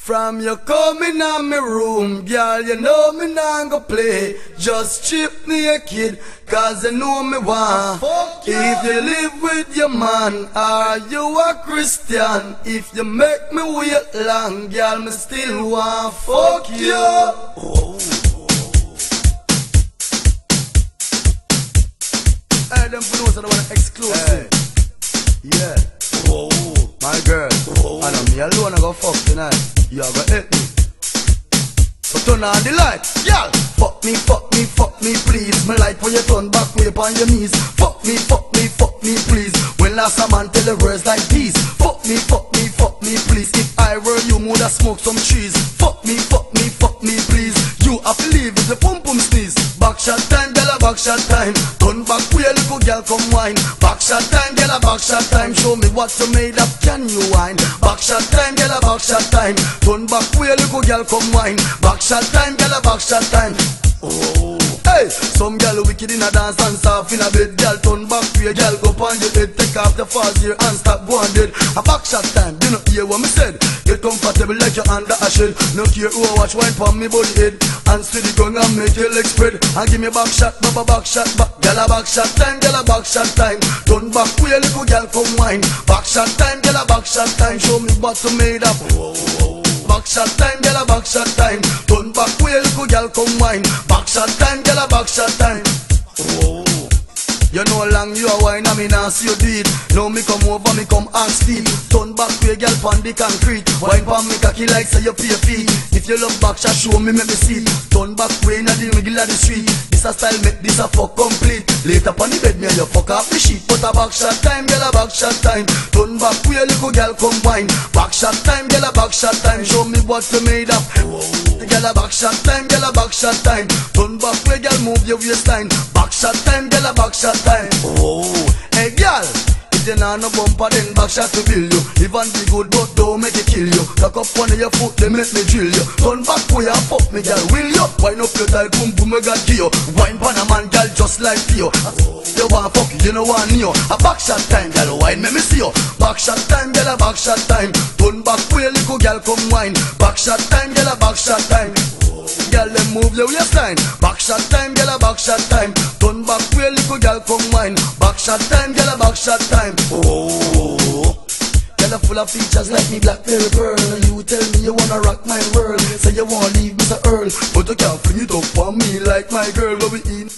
From your coming on my room, girl, you know me not go play. Just strip naked, cause you know me want. If you live with your man, are you a Christian? If you make me wait long, girl, me still want fuck you. Oh. Hey, them produce I want exclusive. Yeah. Oh, my girl. Oh. And I'm me alone, I go fuck tonight. You are gonna help me. So turn on the light, y'all. Fuck me, fuck me, fuck me, please. Me like when you turn back way upon your knees. Fuck me, fuck me, fuck me, please. When last a man tell the words like peace. Fuck me, fuck me, fuck me, please. If I were you, would have smoke some trees. Fuck me, fuck me, fuck me, please. You have to leave if the pum pum sneeze. Back shot time, girl, a back shot time. Turn back way, little girl, come wine. Back shot time, girl, a back shot time. Show me what you made up, can you wine? Back shot time, girl, a back shot time. Turn back way, little girl, come wine. Back shot time, girl, a back shot time. Oh. Hey, some girl wicked in a dance and soft in a bed. Girl turn back way, girl go on your head, take off the gear and stop going dead. A back shot time, you know hear what me said. Comfortable like you're under a shed. No care who I watch wine pon me body head. And steady gun and make your legs spread. And give me back shot, baba back shot, back. Girl a back shot time, girl a back shot time. Turn back way, little girl come wine. Back shot time, girl a back shot time. Show me what you made up. Back shot time, girl a back shot time. Turn back way, little girl come wine. Back shot time, girl a back shot time. Oh. You know long you a wine and me nah see you do Now me come over, me come ask Steve Turn back way girl pon the concrete. Wine pon me cocky like say you pay feet If you love back show me make me see. Turn back way inna the middle of the street This a style make this a fuck complete. Later pon the bed me and you fuck off the sheet But a back shot time, girl a back shot time. Turn back way little girl come wine Back shot time, girl a back shot time. Show me what you made of. Girl a back shot time, girl a back shot time. Turn back way girl move your waistline. Back shot time, girl a back shot time. Oh, hey girl if you nah no bumper then back shot to build you. Even be good but don't make it kill you. Lock up one of your foot they make me drill you. Turn back for your fuck me girl will you. Wind up your tight boom boom me got you Wine pan a man girl just like you. You want fuck you know want you. A back shot time girl wine make me see you. Back shot time girl a back shot time. Turn back for your little girl come wine. Back shot time girl a back shot time move your waistline. Back shot time, girl, a back shot time. Turn back way, little girl, come wine. Back shot time, girl, a back shot time. Oh. Girl, a full of features like me blackberry pearl. You tell me you wanna rock my world. Say you wanna leave me, Mr. Earl, but you can't fling it up on me like my girl. What we in?